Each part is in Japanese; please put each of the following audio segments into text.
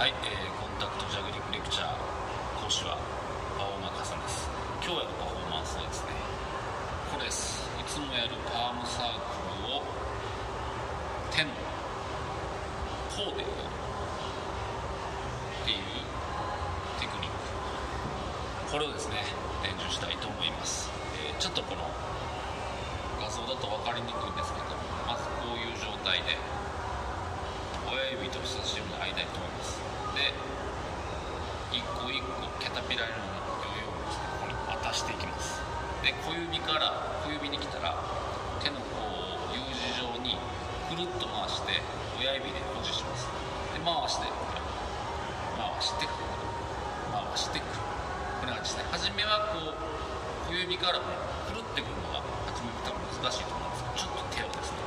はい、えーコンタクトジャグリングレクチャー講師はパフォーマーカさんです。今日やるパフォーマンスはですねこれです。いつもやるパームサークルを手の甲でやるっていうテクニック。これをですね練習したいと思います、えーちょっとこの画像だと分かりにくいんですけどまずこういう状態で親指と人差し指の間に止めますで一個一個キャタピラーのようにですねここに渡していきます。で小指から小指に来たら手の甲を U 字状にくるっと回して親指で保持します。で回して回してくる。回してくるこんな感じで初めはこう小指からくるってくるのが初め多分難しいと思うんですけどちょっと手をですね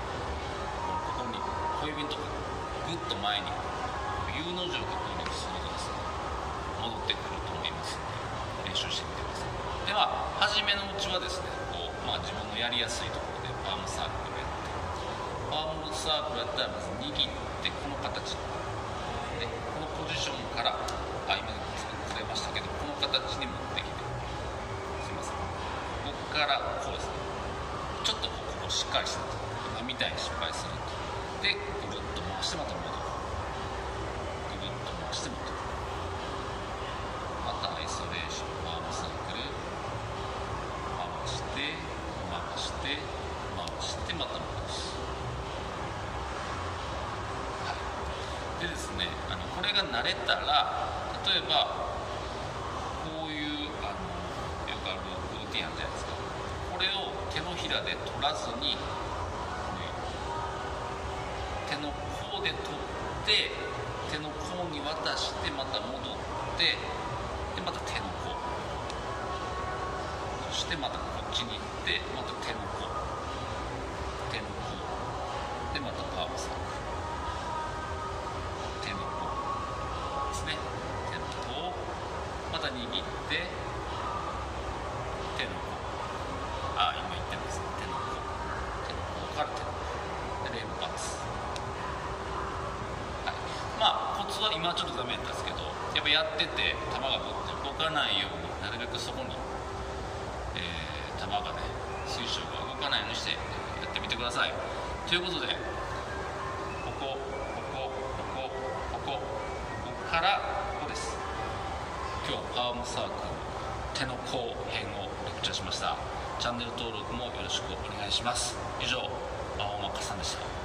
ここに小指のところにぐっと前に U の字を確認するとですね戻ってくると思いますので練習してみてくださいでは初めのうちはですねこう、まあ、自分のやりやすいところでパームサークルをやってパームサークルやったらまず握ってこの形でこのポジションからあ今ずれましたけどこの形に持ってきてすいません。ここからこうですねちょっとここをしっかりしたと今みたいに失敗すると。でぐるっと回してまた戻るぐるっと回して戻るまたアイソレーションパームサークル回して回して回してまた戻すはいでですねあのこれが慣れたら例えばこういうあのよくあるルーティンあるじゃないですかこれを手のひらで取らずにこのように手の甲で取って手の甲に渡してまた戻ってでまた手の甲。そしてまたこっちに行ってまた手の甲。手の甲。でまたパームサークル手の甲ですね手の甲をまた握って手の甲。あ今言ってます。手の甲。手の甲か。ら手の甲で連発。はい。まあコツは今ちょっとダメなんですけどやっぱやってて球が動かないようになるべくそこに、えー球がね水晶が動かないようにしてやってみてください。ということでこここここここここから今日はパームサークル手の甲編をレクチャーしました。チャンネル登録もよろしくお願いします。以上青間かさんでした。